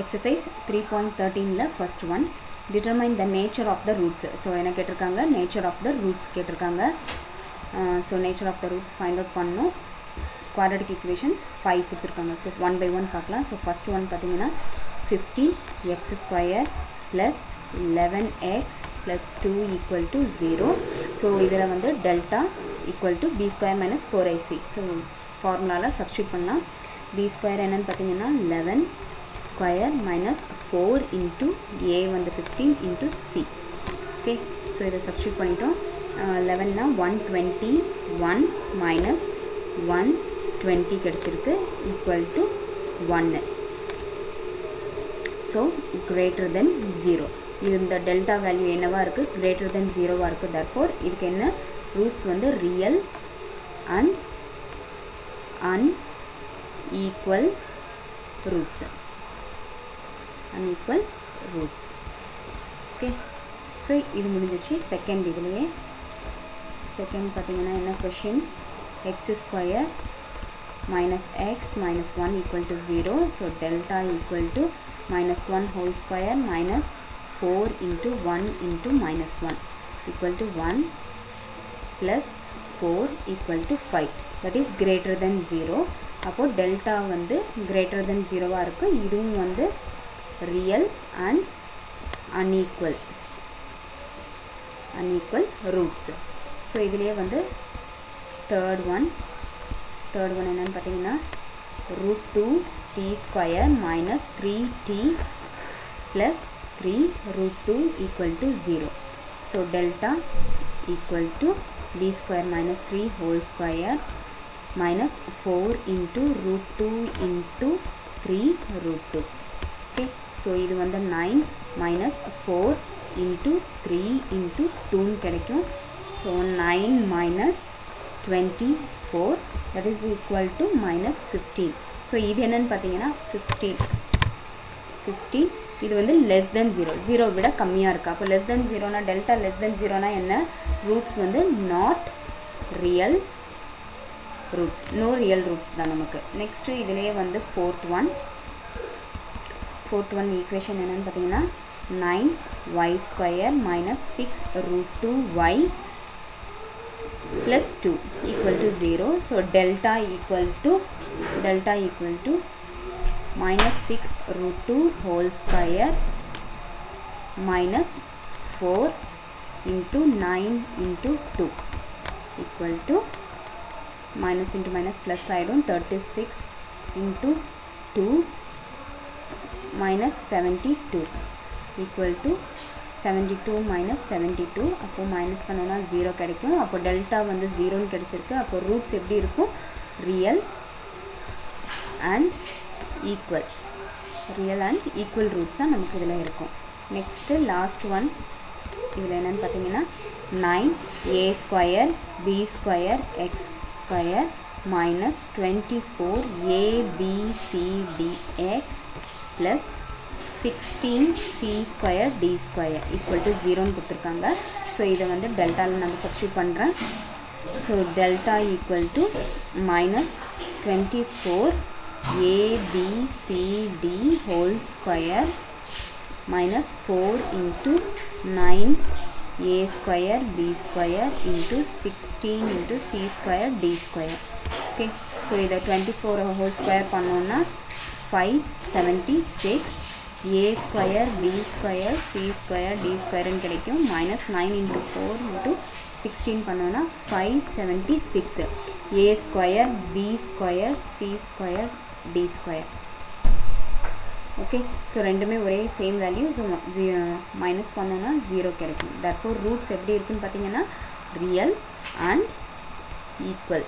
Exercise three point தேர்ட்டீனில் first one determine the nature of the roots so என்ன கேட்டிருக்காங்க? Nature of the roots கேட்டிருக்காங்க. So nature of the roots find out பண்ணணும். Quadratic equations five கொடுத்துருக்காங்க. So one by one பார்க்கலாம். So first one பார்த்தீங்கன்னா fifteen x square plus eleven x plus two equal to zero so இதில் வந்து delta equal to b square minus four a c so ஃபார்முலாவில் substitute பண்ணலாம். B square என்னென்னு பார்த்தீங்கன்னா eleven square minus four into a வந்து fifteen into c okay so இதை substitute பண்ணிட்டோம். லெவன்னா one twenty one minus one twenty கிடச்சிருக்கு equal to ஒன்று so greater than zero இது இந்த டெல்டா வேல்யூ என்னவாக இருக்குது கிரேட்டர் தென் ஜீரோவாக இருக்குது தர்ஃபோர் இதுக்கு என்ன? ரூட்ஸ் வந்து real and unequal roots unequal roots okay so இது முடிஞ்சிச்சு செகண்ட் இதுலேயே செகண்ட் பார்த்தீங்கன்னா என்ன question x square minus x minus 1 equal to 0 so delta equal to minus 1 whole square minus 4 into 1 into minus 1 equal to 1 plus 4 equal to 5 that is greater than 0 அப்போ delta வந்து greater than 0 இருக்கு இதுவும் வந்து real and unequal. Unequal roots. So இதுலேயே வந்து third one third one என்னென்னு பார்த்தீங்கன்னா root two t square minus three t plus three root two equal to zero so delta equal to t square minus three whole square minus four into root two into three root two okay so இது வந்து nine minus four into three into டூன்னு கிடைக்கும். So nine minus twenty four that is equal to minus fifteen so இது என்னென்னு பார்த்தீங்கன்னா fifteen fifteen இது வந்து less than zero zero விட கம்மியாக இருக்குது அப்போ லெஸ் தென் ஜீரோனா டெல்டா லெஸ் தென் ஜீரோனா என்ன? ரூட்ஸ் வந்து not real roots no real roots தான் நமக்கு. நெக்ஸ்ட்டு இதுலேயே வந்து fourth one fourth one equation என்னென்னு பார்த்தீங்கன்னா nine y square minus six root two y plus 2 equal to 0 so delta equal to delta equal to minus 6 root 2 whole square minus 4 into 9 into 2 equal to minus into minus plus side on 36 into 2 minus 72 equal to seventy two minus seventy two அப்போ minus பண்ணோன்னா zero கிடைக்கும். அப்போ delta வந்து ஜீரோன்னு கிடச்சிருக்கு. அப்போ roots எப்படி இருக்கும்? Real and equal real and equal ரூட்ஸாக நமக்கு இதில் இருக்கும். நெக்ஸ்ட்டு லாஸ்ட் ஒன் இதில் என்னென்னு பார்த்தீங்கன்னா nine a square b square x square minus twenty four a b c d x plus sixteen c square d square equal to ஜீரோன்னு கொடுத்துருக்காங்க. So இதை வந்து டெல்டாவில் நம்ம சப்ஸ்டியூட் பண்ணுறேன் so delta equal to minus twenty four a b c d whole square minus four into nine a square b square into sixteen into c square d square okay so இதை twenty four whole square பண்ணோன்னா five seventy six a square b square c square d ஸ்கொயர்னு கிடைக்கும். Minus nine into four into sixteen பண்ணோன்னா five seventy six a square b square c square d square okay so ரெண்டுமே ஒரே same value so minus பண்ணோன்னா zero கிடைக்கும். Therefore roots எப்படி இருக்குன்னு பார்த்தீங்கன்னா ரியல் அண்ட் ஈக்குவல்